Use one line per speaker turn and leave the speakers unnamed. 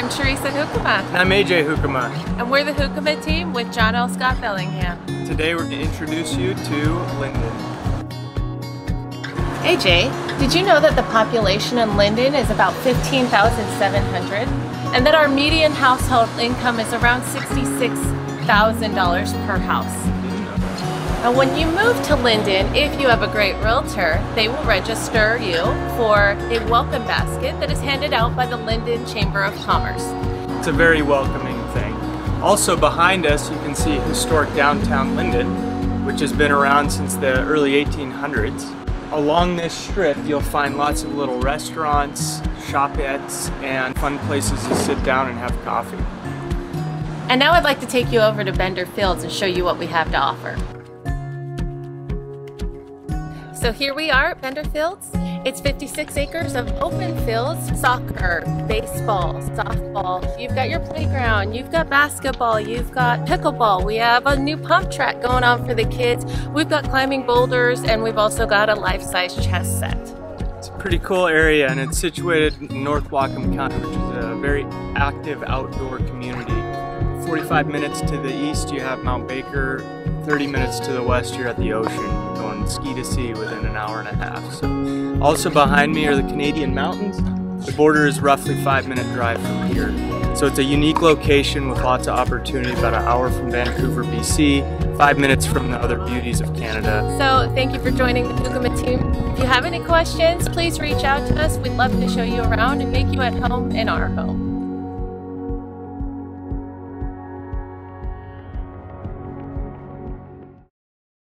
I'm Cherisa Hoekema.
And I'm AJ Hoekema.
And we're the Hoekema team with John L. Scott Bellingham.
Today we're going to introduce you to Lynden.
AJ, did you know that the population in Lynden is about 15,700? And that our median household income is around $66,000 per house? And when you move to Lynden, if you have a great realtor, they will register you for a welcome basket that is handed out by the Lynden Chamber of Commerce.
It's a very welcoming thing. Also behind us you can see historic downtown Lynden, which has been around since the early 1800s. Along this strip you'll find lots of little restaurants, shopettes, and fun places to sit down and have coffee.
And now I'd like to take you over to Bender Fields and show you what we have to offer. So here we are at Bender Fields. It's 56 acres of open fields, soccer, baseball, softball. You've got your playground, you've got basketball, you've got pickleball. We have a new pump track going on for the kids. We've got climbing boulders and we've also got a life-size chess set.
It's a pretty cool area and it's situated in North Whatcom County, which is a very active outdoor community. 45 minutes to the east you have Mount Baker, 30 minutes to the west you're at the ocean going ski to sea within an hour and a half. So, also behind me are the Canadian mountains. The border is roughly five minute drive from here. So it's a unique location with lots of opportunity, about an hour from Vancouver, BC, five minutes from the other beauties of Canada.
So thank you for joining the Hoekema team. If you have any questions, please reach out to us. We'd love to show you around and make you at home in our home.